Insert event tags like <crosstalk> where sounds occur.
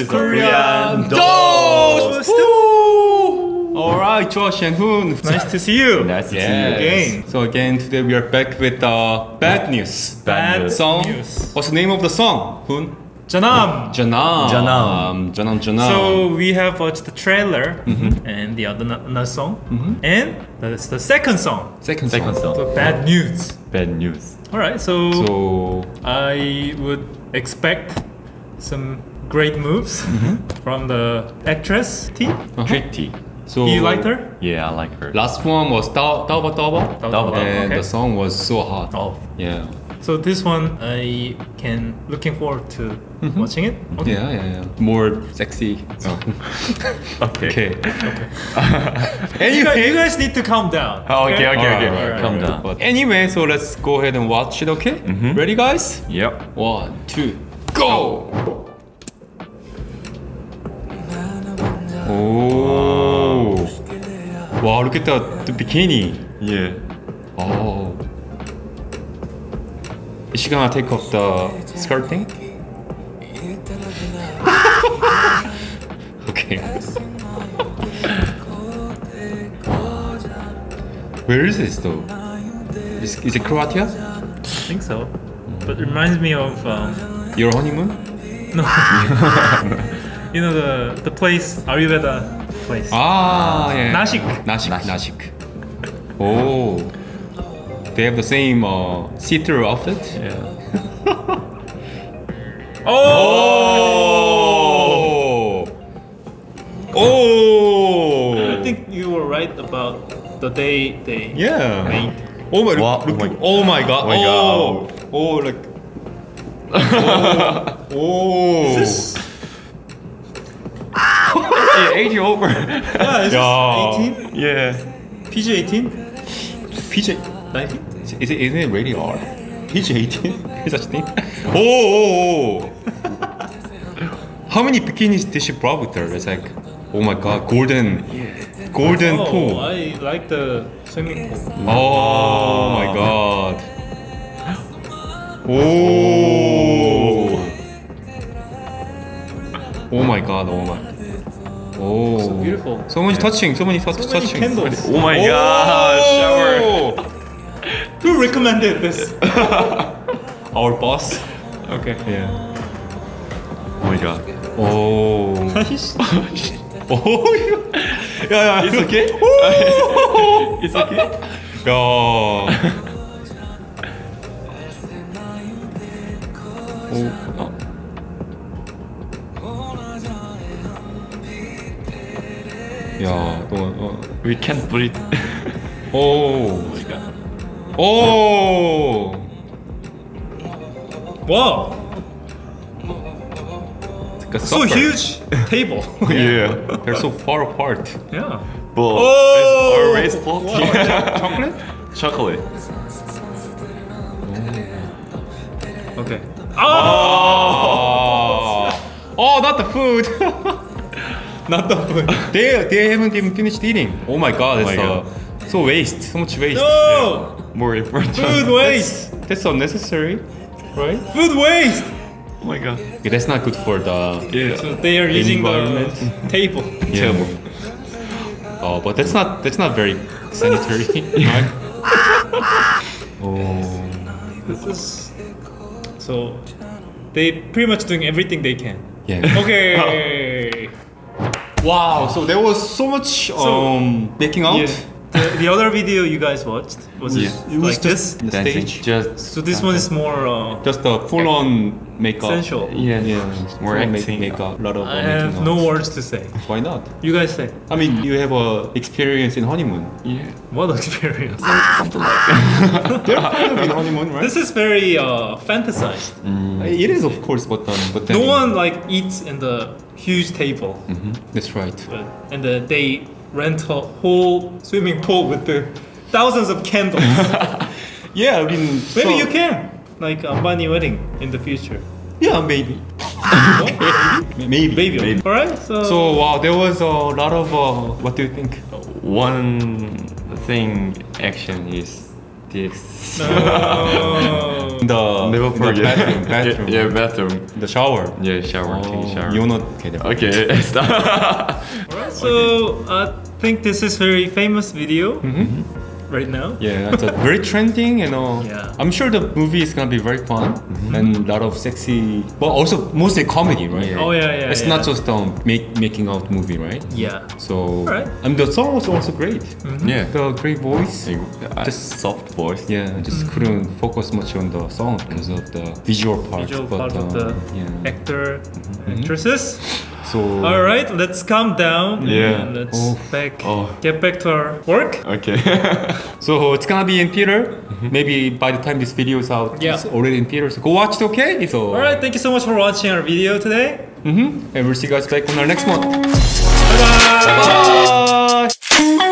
is Korean Dost! Alright, Josh and Hoon. Nice to see you. Nice to see you again. So again, today we are back with uh, Bad Newz. Bad Newz. song. news. What's the name of the song? Hoon? Jaanam. Jaanam. Jaanam. Jaanam. Jaanam. So we have watched the trailer Mm-hmm. and the other another song, and that's the second song, second, Second song. song. the Bad Newz. Bad Newz. All right, so, So I would expect some great moves from the actress T. Pretty. so You liked her? Yeah, I like her. Last one was Tao Tao Tao Tao, and okay. the song was so hot. Oh, Yeah. so this one I can looking forward to Mm-hmm. watching it. Okay. Yeah, yeah, yeah. More sexy. song. <laughs> <laughs> Okay. okay. <laughs> You, guys, you guys need to calm down. Oh, okay, okay, Alright, okay. alright, Calm alright. down. But anyway, so let's go ahead and watch it, okay? Mhm. Ready, guys? Yep. One, two, go! Oh! Wow, look at the, the bikini. Yeah. Oh. Is she gonna take off the skirt thing? <laughs> okay. Where is this though? Is, is it Croatia? I think so. But it reminds me of um, Your honeymoon? no, <laughs> <laughs> you know the the place Ayurveda place. Ah, yeah. Nashik. Nashik. Nashik. Nashik. Oh. They have the same uh, see-through outfit? Yeah. <laughs> Oh! Oh! I think you were right about the day they Yeah. made. Oh my, Wow. look, Oh my- look- oh my god. Oh my oh, oh, like. oh. oh. Yeah, age over. yeah, <laughs> Yeah. 18? yeah. PG 18? PJ. 19? Is it, isn't it really hard? PJ 18? Is a thing? Oh, oh, oh, oh. How many bikinis did she brought with her? It's like, oh my god, golden, golden Oh, pool. I like the swimming pool. Oh, oh my god. Oh. Oh my god, oh my. Oh. So beautiful. So many touching, so many So many touching. candles. Oh my god, shower. Who recommended this? Our boss. okay. Yeah. Oh my god. Oh. Oh. yeah, yeah. It's okay? Oh. It's okay? 야. 오, 어. 야, 너, 어. We can't breathe. <laughs> 오. my god. 오. Wow. 그러니까 So suffer. huge table. <laughs> Yeah. They're so far apart. yeah. But Oh! it's always faulty. chocolate? <laughs> Chocolate. Okay. Oh! Oh. oh, not the food. Not the food. they they haven't even finished eating. Oh my god, my it's God. uh, so waste, so much waste. No! More important. Food waste! That's unnecessary, right? Food waste! Oh my god. Yeah, that's not good for the Yeah. So they are using the table. <laughs> yeah. Oh, but that's not that's not very sanitary, <laughs> <laughs> oh, This is so they pretty much doing everything they can. yeah. Okay. Wow, so there was so much um making out. Yeah. The, the other video you guys watched was Yeah. It was like this? The Dancing. stage. Just So this one is more. Uh, Just a full-on makeup. Sensual. yeah, Yeah, More acting. makeup. A lot of I have out. no words to say. Why not? You guys say I mean, you have a experience in honeymoon. Yeah. what experience? They're <laughs> kind of in honeymoon, right? this is very uh, fantasized. it is, of course, but um, but then No one like eats in the huge table, Mhm, That's right. but, and the, they rent a whole swimming pool with the thousands of candles. <laughs> Yeah, I mean, Maybe so- you can like Ambani wedding in the future. Yeah, maybe. <laughs> maybe. Maybe. Maybe. All right. So. So wow, there was a lot of. Uh, what do you think? One thing action is DX. No. <laughs> The Never the forget. bathroom, bathroom, Yeah, yeah, bathroom. the shower. Yeah, shower, taking Oh, shower. you're not okay. <laughs> never. Okay, stop. So I think this is very famous video Mm-hmm. Right now. Yeah, it's a very trending, you know. Yeah. I'm sure the movie is gonna be very fun and a lot of sexy, but also mostly comedy, right? Oh yeah, yeah. It's yeah. not just um make, making out movie, right? Yeah. So Alright. and the song was also great. Yeah. The great voice. Uh, Just- Just soft voice. Yeah, I just couldn't focus much on the song because of the visual part. Visual but, part of the um, yeah. actor, actresses. So All right, let's calm down. Yeah. And let's Oh. back Oh. get back to our work. Okay. <laughs> So it's gonna be in theater. Maybe by the time this video is out, Yeah. it's already in theater. So go watch it, okay? So. All right, thank you so much for watching our video today. Mm-hmm. And we'll see you guys back on our next one. Bye bye. Bye.